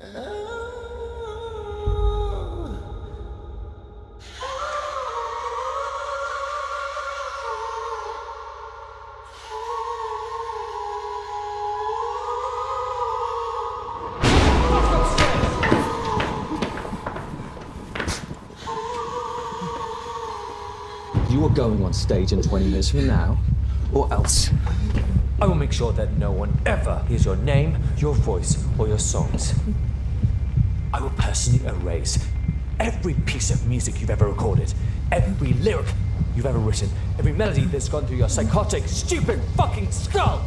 You are going on stage in 20 minutes from now, or else. I will make sure that no one ever hears your name, your voice, or your songs. I will personally erase every piece of music you've ever recorded, every lyric you've ever written, every melody that's gone through your psychotic, stupid fucking skull.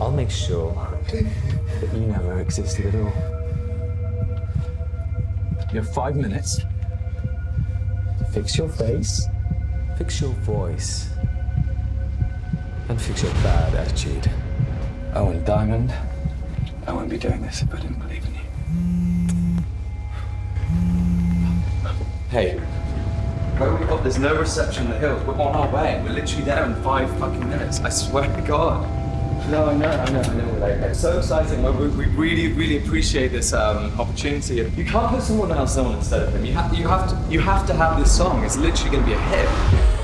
I'll make sure that you never existed at all. You have five minutes to fix your face. Fix your voice. And fix your bad attitude. Owen Diimond, I wouldn't be doing this if I didn't believe in you. Hey, where we got there's no reception in the hills. We're on our way. We're literally there in five fucking minutes. I swear to God. No, I know, I know, I know. Like, it's so exciting. We, we really, really appreciate this um, opportunity. You can't put someone else on instead of him. You have, you have to, you have to have this song. It's literally going to be a hit.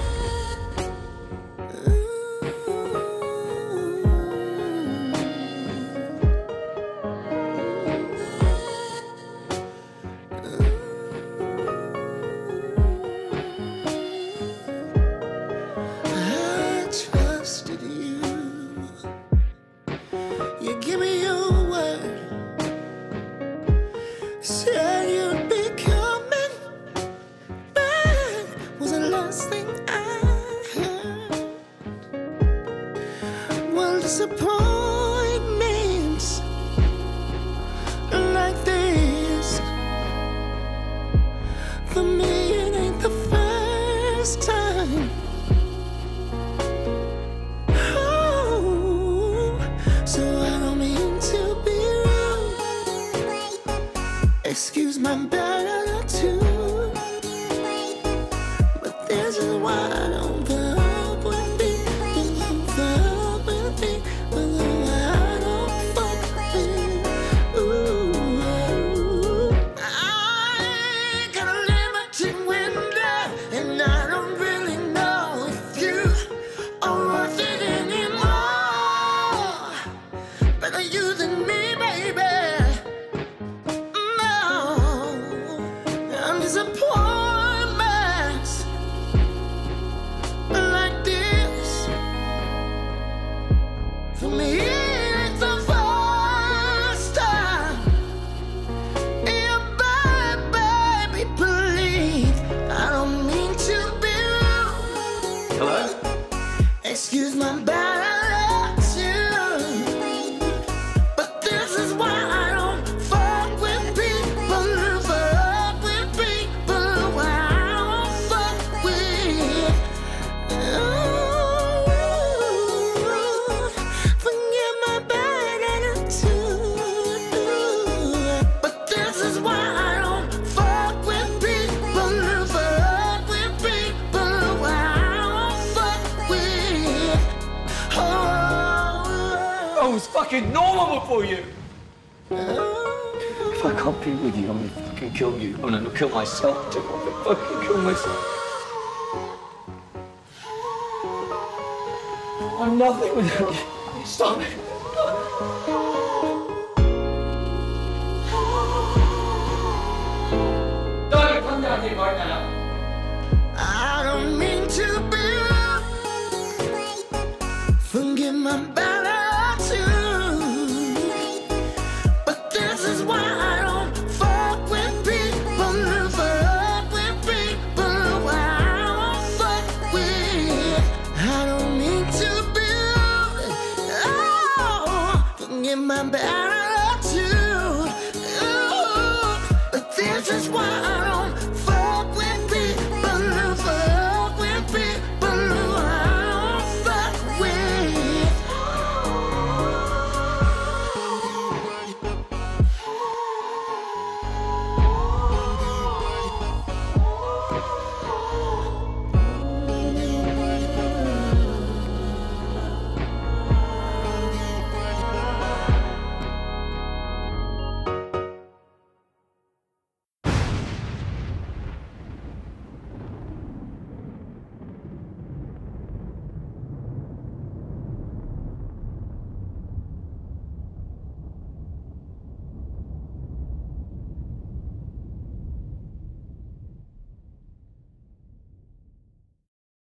Disappointments like this. For me, it ain't the first time. Oh, so I don't mean to. Excuse my bad attitude, but this is why I don't was fucking normal before you. If I can't be with you, I'm gonna fucking kill you. I'm gonna kill myself too. I'm gonna fucking kill myself. I'm nothing without you. Stop it.